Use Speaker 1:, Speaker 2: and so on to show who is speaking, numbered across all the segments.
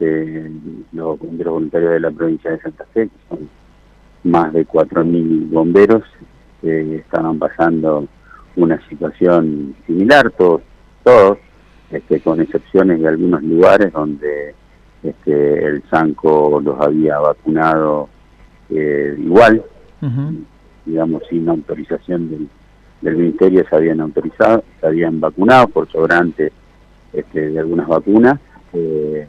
Speaker 1: este, los bomberos voluntarios de la provincia de Santa Fe, que son más de 4.000 bomberos, que estaban pasando una situación similar, todos, todos este, con excepciones de algunos lugares donde este, el Sanco los había vacunado eh, igual, digamos sin autorización del, del, Ministerio se habían autorizado, se habían vacunado por sobrante este, de algunas vacunas, eh,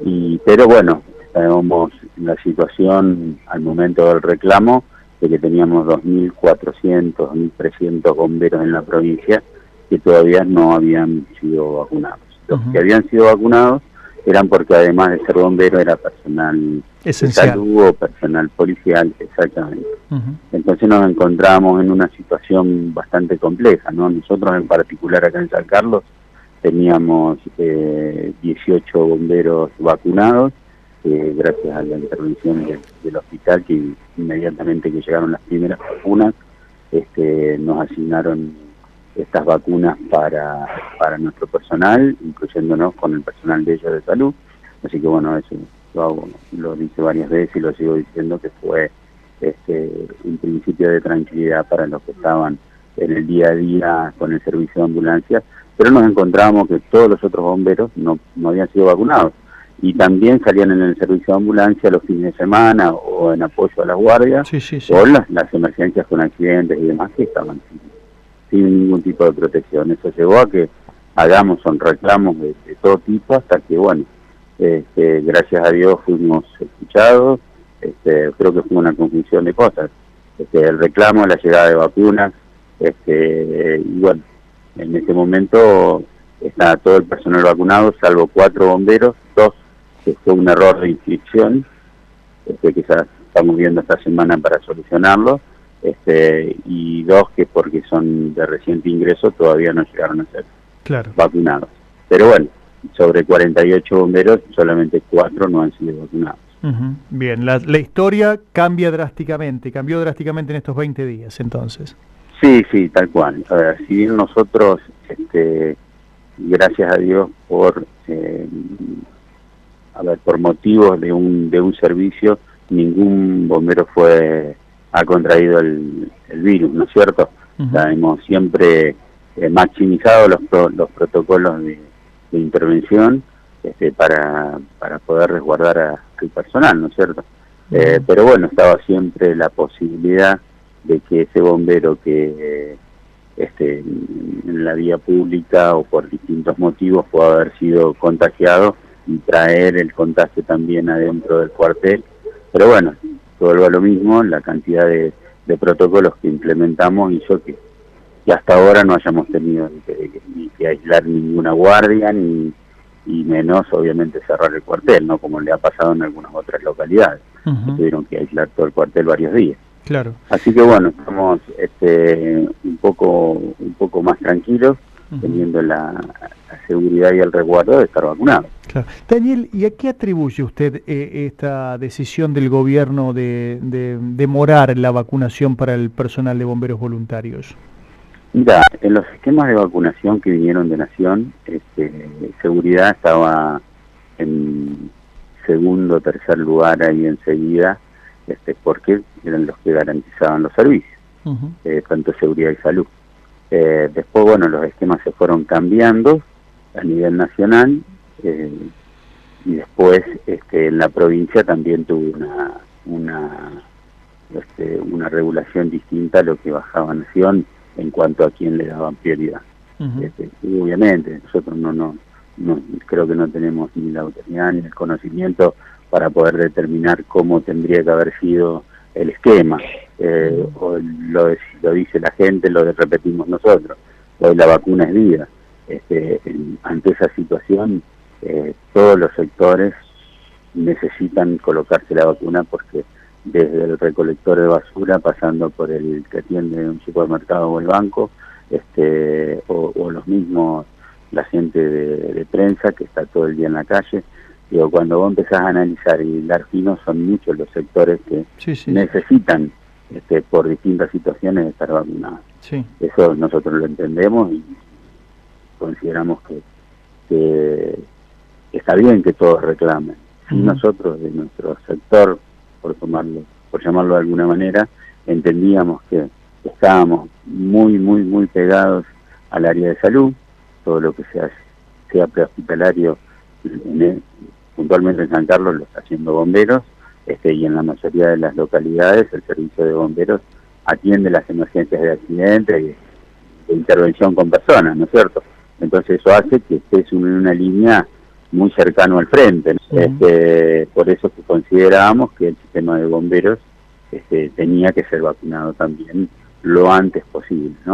Speaker 1: y pero bueno, estábamos en la situación al momento del reclamo de que teníamos 2.400, 2.300 bomberos en la provincia que todavía no habían sido vacunados. Los que habían sido vacunados eran porque además de ser bombero era personal
Speaker 2: Esencial.
Speaker 1: de salud o personal policial, exactamente. Entonces nos encontramos en una situación bastante compleja, ¿no? Nosotros en particular acá en San Carlos teníamos eh, 18 bomberos vacunados, eh, gracias a la intervención del hospital que inmediatamente que llegaron las primeras vacunas, este, nos asignaron estas vacunas para, para nuestro personal, incluyéndonos con el personal de ellos de salud. Así que bueno, eso lo, lo dice varias veces y lo sigo diciendo que fue este, un principio de tranquilidad para los que estaban en el día a día con el servicio de ambulancia, pero nos encontramos que todos los otros bomberos no, no habían sido vacunados y también salían en el servicio de ambulancia los fines de semana o en apoyo a las guardias o las, las emergencias con accidentes y demás que estaban sin, sin ningún tipo de protección. Eso llevó a que hagamos son reclamos de, todo tipo hasta que, bueno, este, gracias a Dios fuimos escuchados. Este, creo que fue una confusión de cosas. Este, el reclamo, la llegada de vacunas, este, y bueno, en este momento está todo el personal vacunado, salvo cuatro bomberos, dos que fue un error de inscripción, este, que ya estamos viendo esta semana para solucionarlo, este, y dos que porque son de reciente ingreso todavía no llegaron a ser vacunados. Pero bueno, sobre 48 bomberos, solamente cuatro no han sido vacunados.
Speaker 2: Bien, la, la, historia cambia drásticamente, cambió drásticamente en estos 20 días entonces.
Speaker 1: Sí, sí, tal cual. A ver, si bien nosotros, este, gracias a Dios por, eh, a ver, por motivos de un, de un servicio, ningún bombero fue ha contraído el, virus, ¿no es cierto? hemos siempre eh, maximizado los, los protocolos de, intervención este, para, para poder resguardar al personal, ¿no es cierto? Eh, pero bueno, estaba siempre la posibilidad de que ese bombero que este, en la vía pública o por distintos motivos pueda haber sido contagiado y traer el contagio también adentro del cuartel. Pero bueno, vuelvo a lo mismo, la cantidad de, protocolos que implementamos hizo que, que, hasta ahora no hayamos tenido ni que, aislar ninguna guardia, ni y menos obviamente cerrar el cuartel, ¿no? Como le ha pasado en algunas otras localidades, tuvieron que aislar todo el cuartel varios días.
Speaker 2: Claro.
Speaker 1: Así que bueno, estamos este, un poco un poco más tranquilos, teniendo la, seguridad y el resguardo de estar vacunados.
Speaker 2: Daniel, ¿y a qué atribuye usted eh, esta decisión del gobierno de, demorar la vacunación para el personal de bomberos voluntarios?
Speaker 1: Mira, en los esquemas de vacunación que vinieron de Nación, este, seguridad estaba en segundo o tercer lugar ahí enseguida, este, porque eran los que garantizaban los servicios, eh, tanto seguridad y salud. Eh, después, bueno, los esquemas se fueron cambiando a nivel nacional eh, y después este, en la provincia también tuvo una una este, una regulación distinta a lo que bajaba Nación en cuanto a quién le daban prioridad. este, obviamente nosotros no, no, no creo que no tenemos ni la autoridad ni el conocimiento para poder determinar cómo tendría que haber sido el esquema. Eh, o lo, lo dice la gente, lo repetimos nosotros. Hoy la vacuna es vida. Este, ante esa situación, eh, todos los sectores necesitan colocarse la vacuna porque desde el recolector de basura, pasando por el que atiende un supermercado o el banco, este, o, los mismos, la gente de, prensa que está todo el día en la calle, digo, cuando vos empezás a analizar y dar fino, son muchos los sectores que necesitan este, por distintas situaciones estar vacunados. Eso nosotros lo entendemos y consideramos que, está bien que todos reclamen. Nosotros de nuestro sector, por tomarlo, por llamarlo de alguna manera, entendíamos que estábamos muy, muy, muy pegados al área de salud, todo lo que sea, sea prehospitalario, puntualmente en San Carlos lo está haciendo bomberos, este, y en la mayoría de las localidades el servicio de bomberos atiende las emergencias de accidente y de intervención con personas, ¿no es cierto? Entonces eso hace que estés en una línea muy cercano al frente. Este, por eso que considerábamos que el sistema de bomberos este, tenía que ser vacunado también lo antes posible, ¿no?